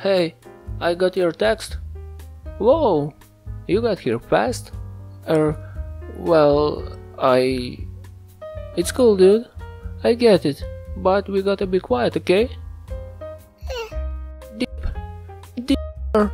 hey, I got your text. Whoa, you got here fast? Er, well, I. It's cool, dude. I get it, but we gotta be quiet, okay? Deep. Deep.